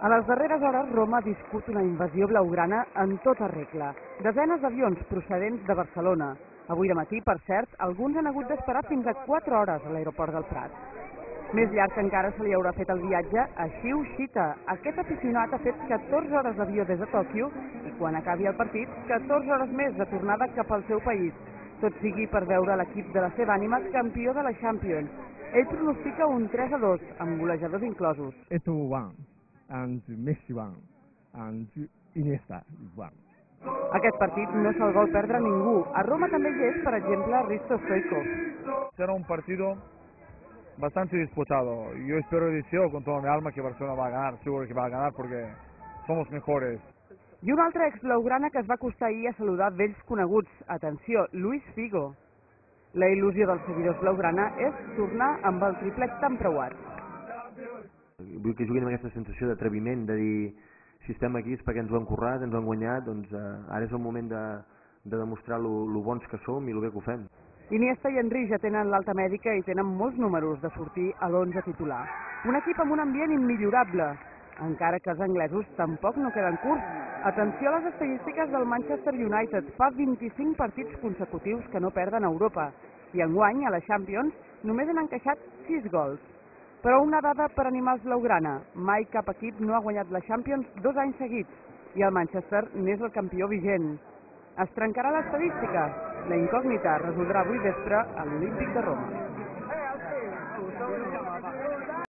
A les darreres hores, Roma ha viscut una invasió blaugrana en tota regla. Desenes d'avions procedents de Barcelona. Avui de matí, per cert, alguns han hagut d'esperar fins a 4 hores a l'aeroport del Prat. Més llarg que encara se li haurà fet el viatge a Shiu Shita. Aquest aficionat ha fet 14 hores d'avió des de Tòquio i quan acabi el partit, 14 hores més de tornada cap al seu país. Tot sigui per veure l'equip de la seva ànima campió de la Champions. Ell pronostica un 3 a 2, amb golejadors inclosos. Eto won, and Messi won, and Iniesta won. Aquest partit no se'l vol perdre ningú. A Roma també hi és, per exemple, Risto Stoikov. Será un partido bastante disputado. Yo espero y deseo con toda mi alma que Barcelona va a ganar, seguro que va a ganar porque somos mejores. I un altre ex blaugrana que es va acostar ahir a saludar vells coneguts. Atenció, Luis Figo. La il·lusió dels seguidors blaugrana és tornar amb el triplet tan preuat. Vull que juguin amb aquesta sensació d'atreviment, de dir si estem aquí és perquè ens ho han currat, ens ho han guanyat, doncs eh, ara és el moment de, de demostrar lo, lo bons que som i lo bé que ho fem. Iniesta i Henry ja tenen l'alta mèdica i tenen molts números de sortir a l'11 titular. Un equip amb un ambient immillorable, encara que els anglesos tampoc no queden curts. Atenció a les estadístiques del Manchester United. Fa 25 partits consecutius que no perden a Europa. I enguany, a la Champions, només han encaixat 6 gols. Però una dada per animals blaugrana. Mai cap equip no ha guanyat la Champions dos anys seguits i el Manchester n'és el campió vigent. Es trencarà l'estadística? La incògnita resoldrà avui vespre a l'Olímpic de Roma.